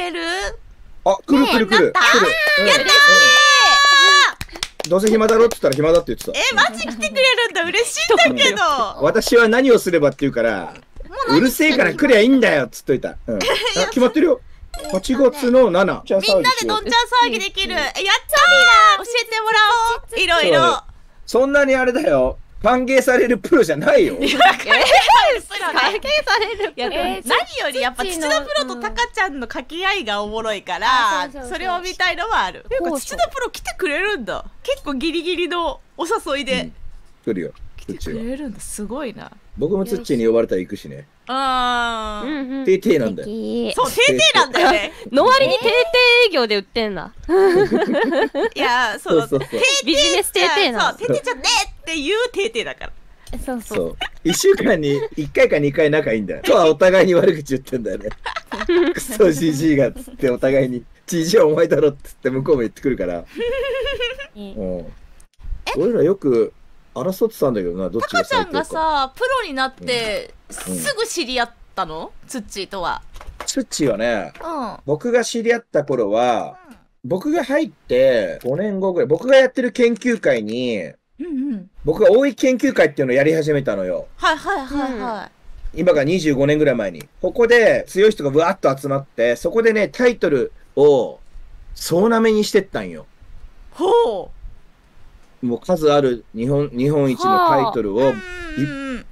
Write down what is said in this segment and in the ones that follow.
れる？あ、来る来る来る。来る。うんやったうんどうせ暇だろって言ったら暇だって言ってた。え、マジ来てくれるんだ。嬉しいんだけど。私は何をすればって言うから、うるせえから来りゃいいんだよっつっといた。うん。あ、決まってるよ。8月の7。じゃあみんなでどんちゃん騒ぎできる。えやったー教えてもらおう。いろいろ。そんなにあれだよ。歓迎されるプロじゃないよ。歓迎される。いや、えー何よりやっぱ土田プロとタカちゃんの掛け合いがおもろいからあそれを見たいのはある。ていう。土田プロ来てくれるんだ。結構ギリギリのお誘いで。来るよ。来てうちは。くれるんだすごいな僕もツッチーに呼ばれたら行くしね。あーうんうん。てーてーなんだよ。よ。そう定定なんだよね の割に定定営業で売ってんだ。いやそうそうそう。ビジネス定定なそう定定じゃねえっていう定定だからそうそ。そうう。一週間に一回か二回仲いいんだよ。とはお互いに悪口言ってんだよね。クソじじいがっつってお互いに、じじいはお前だろっつって向こうも言ってくるから。うん。俺らよく争ってたんだけどな、どっちがタカちゃんが。さプロになってうん。すぐ知り合ったの？ツッチーとは。ツッチーはね、うん。僕が知り合った頃は、僕が入って5年後ぐらい、僕がやってる研究会に、うんうん。僕が多い研究会っていうのをやり始めたのよ。はいはいはいはい。今から25年ぐらい前に。ここで強い人がブワッと集まって、そこでね、タイトルを総なめにしてったんよ。ほもう数ある日本、日本一のタイトルうを、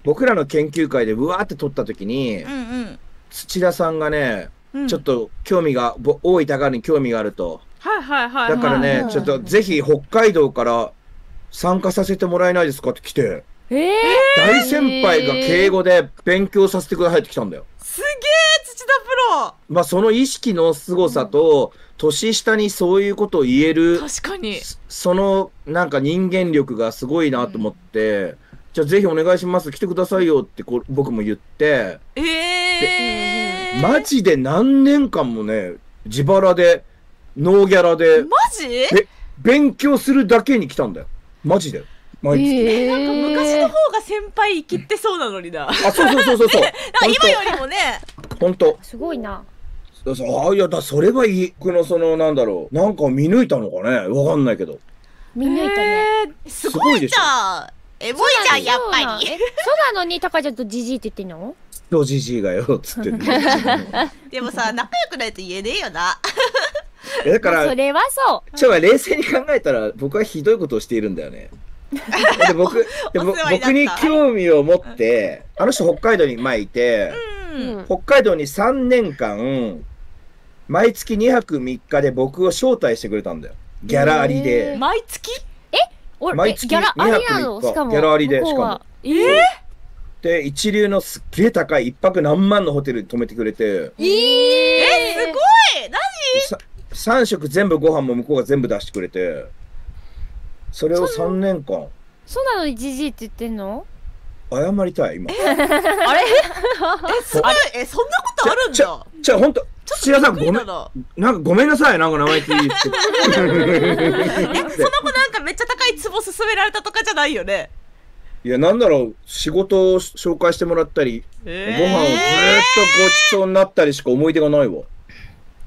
僕らの研究会でブワーって取った時に、うんうん。土田さんがね、うん。ちょっと興味が、ぼ大いたがるに興味があると。はいはいはいだからねは、いちょっとぜひ北海道から参加させてもらえないですかって来て、えー、大先輩が敬語で勉強させてくださいって来たんだよ。すプロ。まあその意識の凄さと、年下にそういうことを言える、確かに。そのなんか人間力がすごいなと思って、じゃあぜひお願いします、来てくださいよってこう僕も言って、ええー、マジで何年間もね、自腹で、ノーギャラでマジ？え勉強するだけに来たんだよ。マジで。毎月。えなんかー、昔の方が先輩生きてそうなのになあ、そうそうそうそうそう。なんか今よりもね本当。すごいな。そうそうあ、いや、だ、それはいい。僕のその、なんだろう。なんか見抜いたのかねわかんないけど。みんな言ったね。えーすごいじゃんエモいじゃんやっぱりそうなのに、タカちゃんとジジイって言ってんの？ドジジイがよ、つって、ね。でもさ仲良くないと言えねえよなえだから、それはそう。ちょ、冷静に考えたら、僕はひどいことをしているんだよね。で僕で 僕に興味を持って、あの人北海道に前いて、うん。北海道に3年間、毎月2泊3日で僕を招待してくれたんだよ。ギャラありで。毎月？俺、毎月えギャラありなの？2泊3日。しかも。ギャラありでしかえー、で、一流のすっげえ高い、一泊何万のホテルに泊めてくれて、えー、すごい！何？さ3食全部ご飯も向こうが全部出してくれて、それを3年間、そうなのにジジイって言ってんの？謝りたい、今。あれ？えすごいえそんなことあるんちだょちょ、ほんと、土屋さん、ごめん、ななんかごめんなさい、なんか生意気言って。えその子なんかめっちゃ高い壺勧められたとかじゃないよね？いや、なんだろう、仕事を紹介してもらったり、えご飯をずーっとごちそうになったりしか思い出がないわ。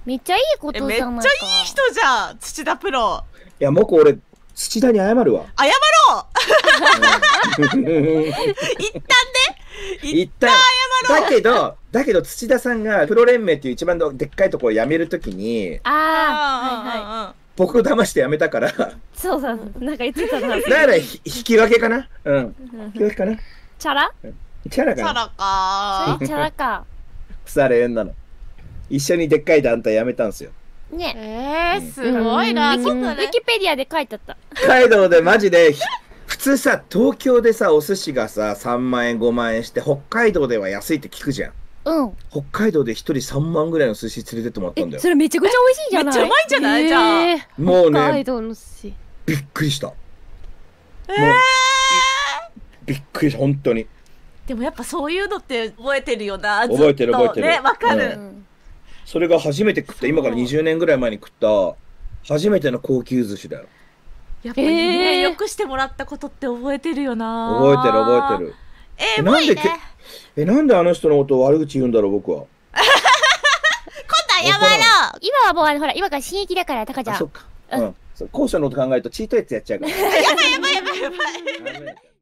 めっちゃいいことじえめっちゃいゃないいか。人じゃん土田プロ。いや、もう俺、土田に謝るわ。謝ろう。うん。一旦ね。一旦、だけど、だけど土田さんがプロ連盟っていう一番のでっかいところを辞めるときに、ああ、はいはい。は僕を騙して辞めたから、だそう。だ、なんか言ってたな。からひ引き分けかな？うん。引き分けかな？チャラ？チャラかな？チャラか。チャラか。腐れ縁なの。一緒にでっかい団体辞めたんですよ。ね。えー、すごいな、うんウィキペディアで書いてあった。北海道でマジで、ひ普通さ、東京でさ、お寿司がさ、3万円、5万円して、北海道では安いって聞くじゃん。うん。北海道で一人3万ぐらいの寿司連れてってもらったんだえ、よそ。れめちゃくちゃ美味しいじゃない？めっちゃうまいんじゃない？じゃあえーもうね、北海道の寿司。びっくりした。もえう、びっくりした、本当に。でもやっぱそういうのって覚えてるよな覚えてる覚えてるねわかる、うんそれが初めて食った、今から20年ぐらい前に食った、初めての高級寿司だよ。やっぱりね、えーよくしてもらったことって覚えてるよな覚えてる覚えてる。えー、えもういいねなんでけえ、なんであの人のことを悪口言うんだろう、僕は。今度謝ろう今はもうあの、ほら、今から新駅だから、タカちゃあ、んそ。っか。うん。そう高所のこと考えるとチートエッツやっちゃうから。やばいやばいやばいやばい。